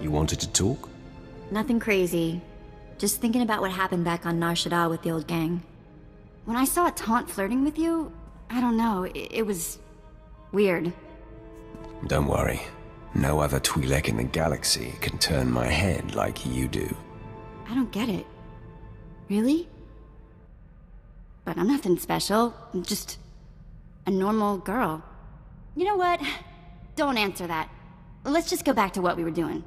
You wanted to talk? Nothing crazy. Just thinking about what happened back on Nar Shaddaa with the old gang. When I saw Taunt flirting with you, I don't know, it, it was... weird. Don't worry. No other Twi'lek in the galaxy can turn my head like you do. I don't get it. Really? But I'm nothing special. I'm just... a normal girl. You know what? Don't answer that. Let's just go back to what we were doing.